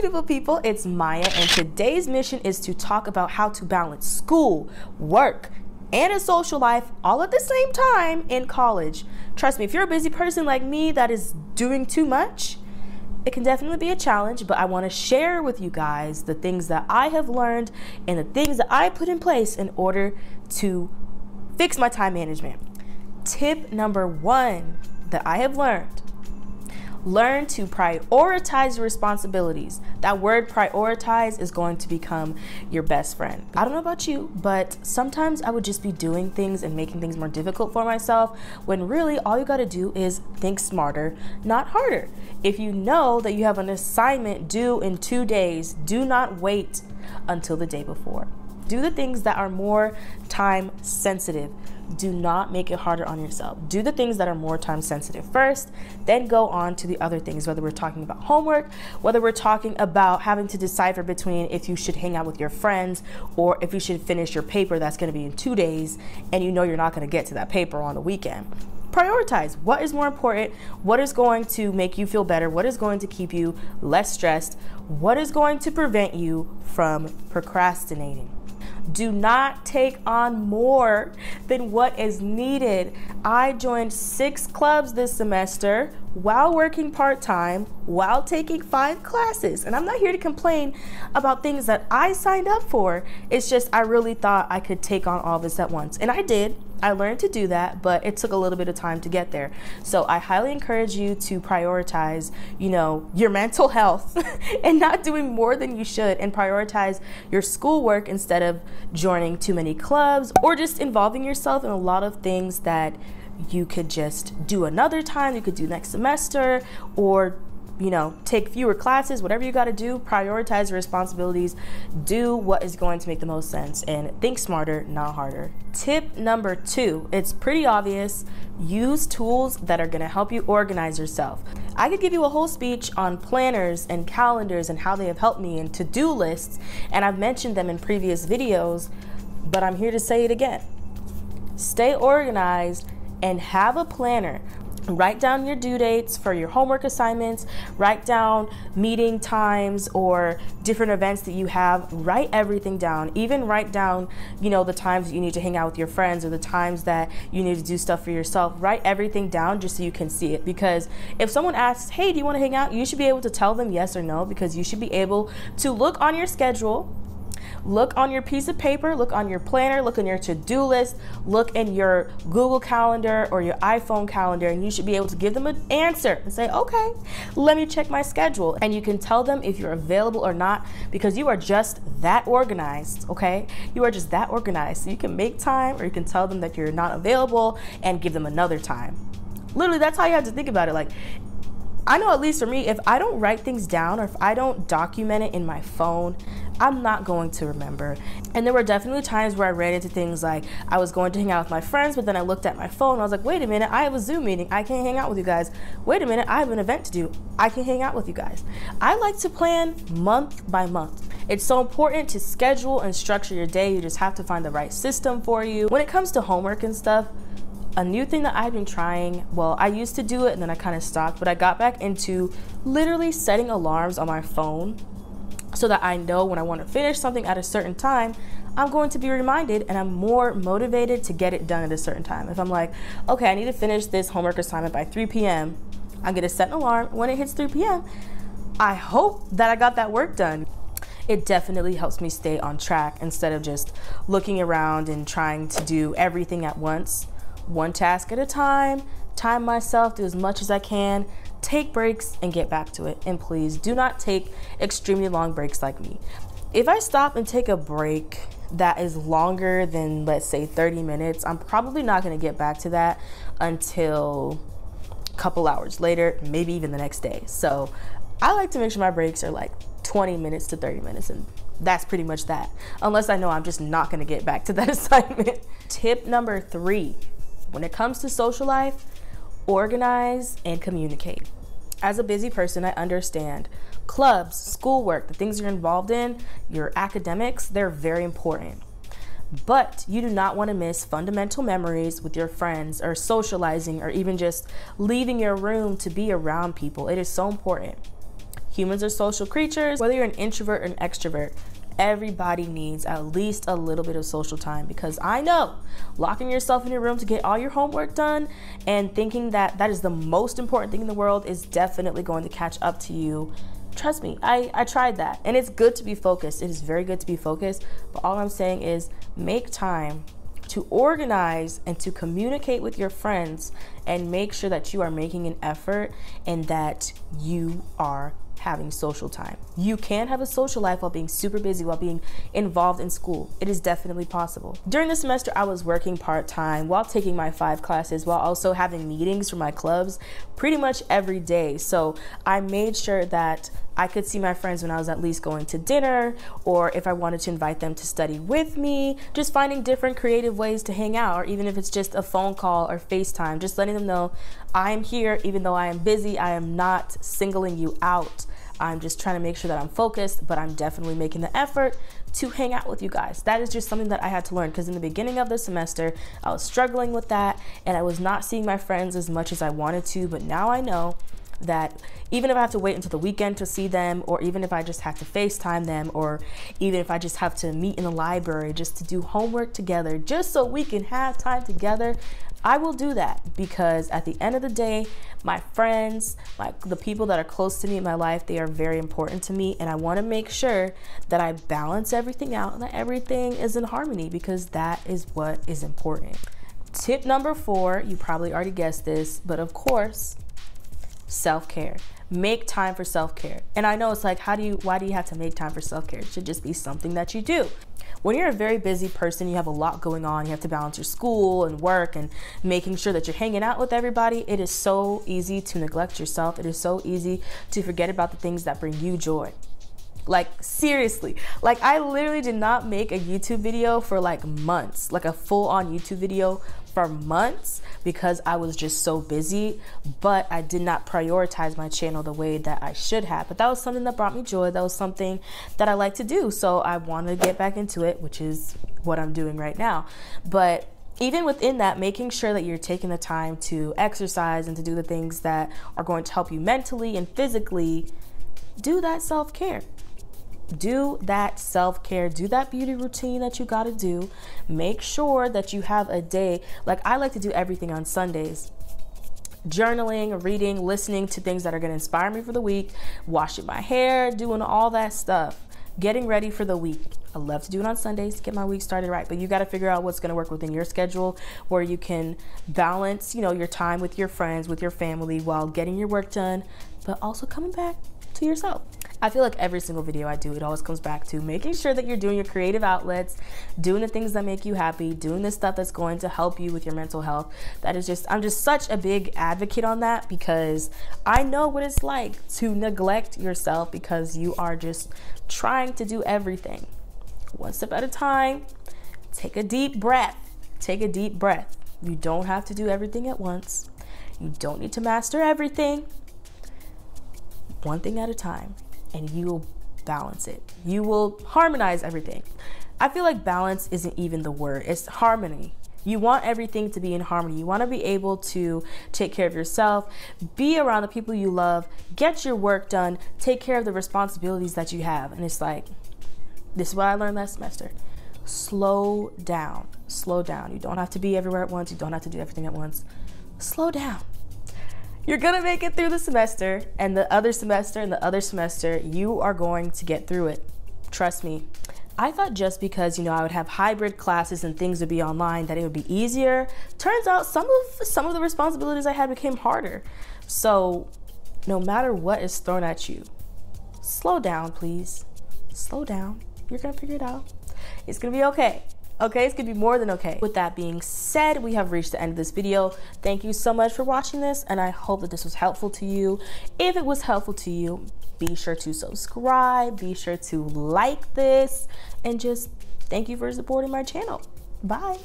beautiful people, it's Maya, and today's mission is to talk about how to balance school, work, and a social life all at the same time in college. Trust me, if you're a busy person like me that is doing too much, it can definitely be a challenge, but I want to share with you guys the things that I have learned and the things that I put in place in order to fix my time management. Tip number one that I have learned learn to prioritize your responsibilities. That word prioritize is going to become your best friend. I don't know about you, but sometimes I would just be doing things and making things more difficult for myself when really all you got to do is think smarter, not harder. If you know that you have an assignment due in two days, do not wait until the day before. Do the things that are more time sensitive do not make it harder on yourself. Do the things that are more time sensitive first, then go on to the other things, whether we're talking about homework, whether we're talking about having to decipher between if you should hang out with your friends or if you should finish your paper that's going to be in two days and you know you're not going to get to that paper on the weekend. Prioritize what is more important, what is going to make you feel better, what is going to keep you less stressed, what is going to prevent you from procrastinating. Do not take on more than what is needed. I joined six clubs this semester while working part time, while taking five classes. And I'm not here to complain about things that I signed up for. It's just I really thought I could take on all this at once. And I did. I learned to do that, but it took a little bit of time to get there. So I highly encourage you to prioritize, you know, your mental health and not doing more than you should and prioritize your schoolwork instead of joining too many clubs or just involving yourself in a lot of things that you could just do another time, you could do next semester or you know, take fewer classes, whatever you got to do, prioritize your responsibilities, do what is going to make the most sense, and think smarter, not harder. Tip number two it's pretty obvious use tools that are going to help you organize yourself. I could give you a whole speech on planners and calendars and how they have helped me and to do lists, and I've mentioned them in previous videos, but I'm here to say it again. Stay organized and have a planner write down your due dates for your homework assignments, write down meeting times or different events that you have, write everything down. Even write down, you know, the times that you need to hang out with your friends or the times that you need to do stuff for yourself. Write everything down just so you can see it because if someone asks, "Hey, do you want to hang out?" you should be able to tell them yes or no because you should be able to look on your schedule Look on your piece of paper, look on your planner, look on your to do list, look in your Google Calendar or your iPhone calendar, and you should be able to give them an answer and say, okay, let me check my schedule. And you can tell them if you're available or not because you are just that organized, okay? You are just that organized. So you can make time or you can tell them that you're not available and give them another time. Literally, that's how you have to think about it. Like, I know at least for me, if I don't write things down or if I don't document it in my phone, I'm not going to remember. And there were definitely times where I ran into things like I was going to hang out with my friends, but then I looked at my phone and I was like, wait a minute, I have a Zoom meeting. I can't hang out with you guys. Wait a minute, I have an event to do. I can hang out with you guys. I like to plan month by month. It's so important to schedule and structure your day. You just have to find the right system for you. When it comes to homework and stuff, a new thing that I've been trying, well, I used to do it and then I kind of stopped, but I got back into literally setting alarms on my phone so that I know when I want to finish something at a certain time, I'm going to be reminded and I'm more motivated to get it done at a certain time. If I'm like, okay, I need to finish this homework assignment by 3 p.m., I'm going to set an alarm when it hits 3 p.m. I hope that I got that work done. It definitely helps me stay on track instead of just looking around and trying to do everything at once, one task at a time, time myself, do as much as I can, take breaks and get back to it. And please do not take extremely long breaks like me. If I stop and take a break that is longer than, let's say, 30 minutes, I'm probably not going to get back to that until a couple hours later, maybe even the next day. So I like to make sure my breaks are like 20 minutes to 30 minutes and that's pretty much that. Unless I know I'm just not gonna get back to that assignment. Tip number three, when it comes to social life, organize, and communicate. As a busy person, I understand clubs, schoolwork, the things you're involved in, your academics, they're very important. But you do not want to miss fundamental memories with your friends or socializing or even just leaving your room to be around people. It is so important. Humans are social creatures, whether you're an introvert or an extrovert everybody needs at least a little bit of social time because I know locking yourself in your room to get all your homework done and thinking that that is the most important thing in the world is definitely going to catch up to you. Trust me, I, I tried that and it's good to be focused. It is very good to be focused, but all I'm saying is make time to organize and to communicate with your friends and make sure that you are making an effort and that you are having social time. You can have a social life while being super busy, while being involved in school. It is definitely possible. During the semester, I was working part time while taking my five classes, while also having meetings for my clubs pretty much every day. So I made sure that I could see my friends when I was at least going to dinner, or if I wanted to invite them to study with me, just finding different creative ways to hang out, or even if it's just a phone call or FaceTime, just letting them know I'm here, even though I am busy, I am not singling you out. I'm just trying to make sure that I'm focused, but I'm definitely making the effort to hang out with you guys. That is just something that I had to learn because in the beginning of the semester, I was struggling with that and I was not seeing my friends as much as I wanted to, but now I know that even if I have to wait until the weekend to see them, or even if I just have to FaceTime them, or even if I just have to meet in the library just to do homework together, just so we can have time together, I will do that because at the end of the day, my friends, my the people that are close to me in my life, they are very important to me and I want to make sure that I balance everything out and that everything is in harmony because that is what is important. Tip number 4, you probably already guessed this, but of course, self-care. Make time for self-care. And i know it's like how do you why do you have to make time for self-care? It should just be something that you do. When you're a very busy person, you have a lot going on, you have to balance your school and work and making sure that you're hanging out with everybody, it is so easy to neglect yourself. It is so easy to forget about the things that bring you joy. Like seriously, like I literally did not make a YouTube video for like months, like a full on YouTube video for months because I was just so busy, but I did not prioritize my channel the way that I should have. But that was something that brought me joy. That was something that I like to do. So I wanted to get back into it, which is what I'm doing right now. But even within that, making sure that you're taking the time to exercise and to do the things that are going to help you mentally and physically, do that self care do that self care, do that beauty routine that you got to do. Make sure that you have a day. Like I like to do everything on Sundays journaling, reading, listening to things that are going to inspire me for the week, washing my hair, doing all that stuff, getting ready for the week. I love to do it on Sundays to get my week started right, but you got to figure out what's going to work within your schedule where you can balance, you know, your time with your friends, with your family while getting your work done, but also coming back to yourself. I feel like every single video I do, it always comes back to making sure that you're doing your creative outlets, doing the things that make you happy, doing the stuff that's going to help you with your mental health. That is just, I'm just such a big advocate on that because I know what it's like to neglect yourself because you are just trying to do everything. One step at a time, take a deep breath. Take a deep breath. You don't have to do everything at once. You don't need to master everything. One thing at a time and you will balance it. You will harmonize everything. I feel like balance isn't even the word, it's harmony. You want everything to be in harmony. You want to be able to take care of yourself, be around the people you love, get your work done, take care of the responsibilities that you have. And it's like, this is what I learned last semester. Slow down. Slow down. You don't have to be everywhere at once. You don't have to do everything at once. Slow down. You're gonna make it through the semester, and the other semester, and the other semester, you are going to get through it. Trust me. I thought just because, you know, I would have hybrid classes and things would be online that it would be easier. Turns out some of some of the responsibilities I had became harder. So, no matter what is thrown at you, slow down, please. Slow down. You're going to figure it out. It's going to be okay. Okay, it's gonna be more than okay. With that being said, we have reached the end of this video. Thank you so much for watching this, and I hope that this was helpful to you. If it was helpful to you, be sure to subscribe, be sure to like this, and just thank you for supporting my channel. Bye.